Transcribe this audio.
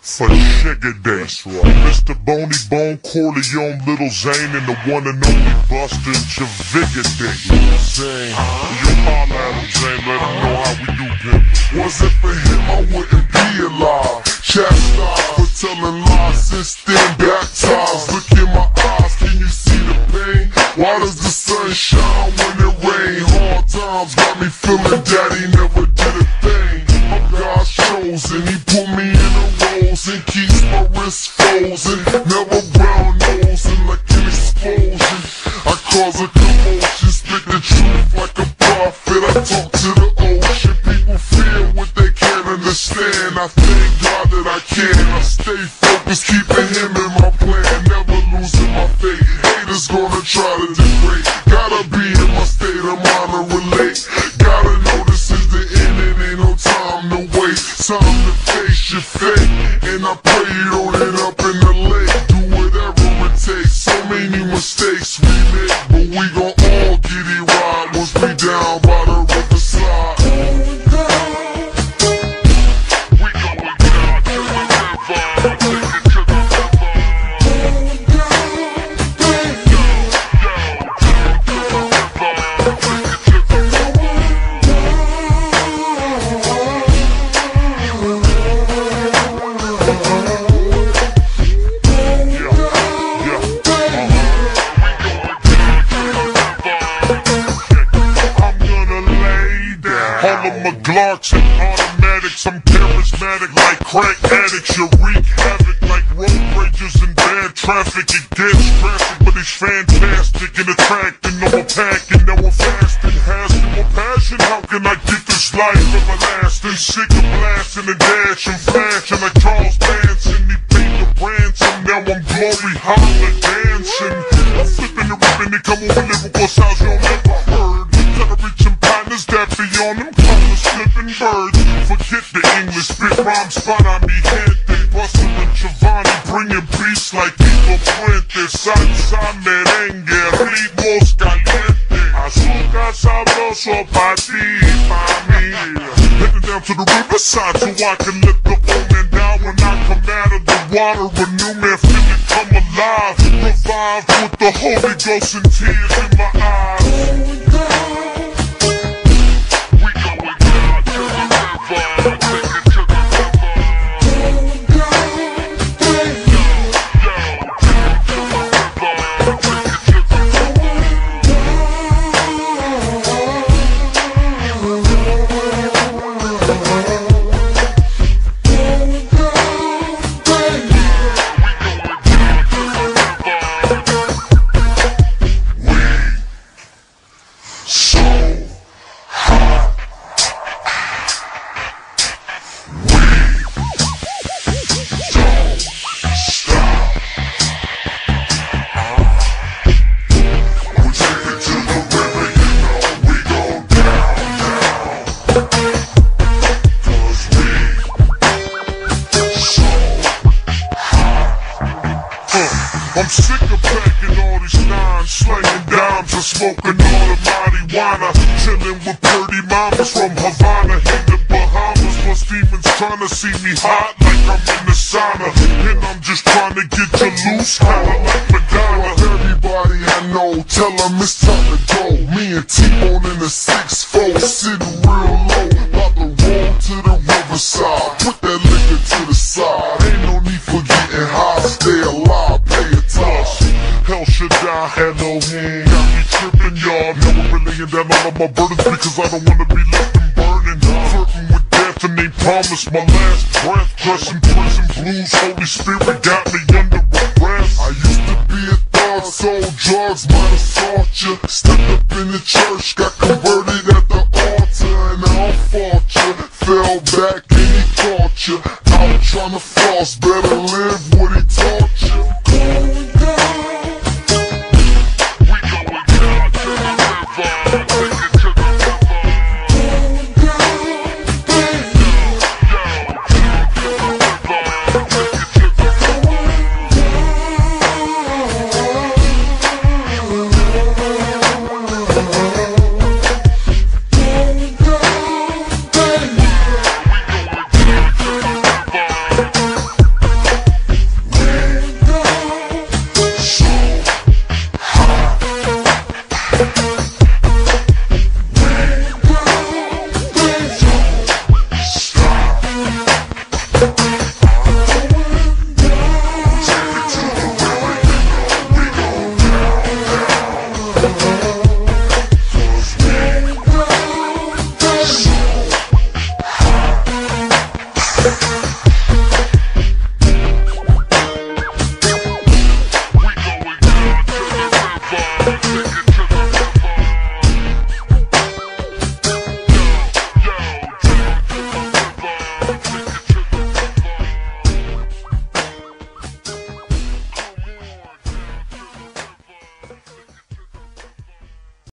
for Sugar Day. Mr. Boney Bone Corleone, Little Zane, and the one and only Buster Javigga Day. Zane, you holla at Zane, let him know how we do, pimp. Was it for him, I wouldn't be alive. Chastised for telling lies since then, baptized. Look in my eyes, can you see the pain? Why does the sun shine when it rain? Hard times got me feeling daddy wrist frozen. Never brown nosing like an explosion. I cause a commotion, spit the truth like a prophet. I talk to the ocean, people fear what they can't understand. I thank God that I can. I stay focused, keeping him in my plan, never losing my faith. Haters gonna try to degrade. My Glocks and automatics. I'm charismatic like crack addicts. You wreak havoc like road ragers and bad traffic. It gets traffic, but it's fantastic and attracting. No now I'm fasting. Has no more passion. How can I get this life everlasting? Sick of blasting and dashing, flashing like Charles Manson. He paid the ransom. Now I'm glory holla dancing. I'm flipping the ribbon and come over flipping birds. Forget the English, spit rhymes, spot on me, gente. Buster and Giovanni bringing beats like Eagle Fuentes. Salsa, merengue, ritmos caliente. Azúcar sabroso pa' ti, pa' mí. Heading down to the riverside so I can let the old man down when I come out of the water. A new man feeling come alive. Revive with the Holy Ghost and tears in my eyes. I'm sick of packing all these nines, slanging dimes and smoking all the marijuana. Chilling with pretty mamas from Havana in the Bahamas. Plus demons trying to see me hot like I'm in the sauna. And I'm just trying to get you loose, kinda like Madonna. Everybody I know, tell them it's time to go. Me and T-Bone in the 6-4, sitting real low. About to roll to the riverside. Put that liquor to the side. Ain't no need for getting high. Stay alive, my burdens Because I don't wanna be left and burning Flirting with death and they promised my last breath Crushing prison blues Holy Spirit got me under arrest I used to be a thug, sold drugs, might assault ya. Stepped up in the church, got converted at the altar, and I don't fault ya. Fell back and he caught ya. Out trying to floss, better live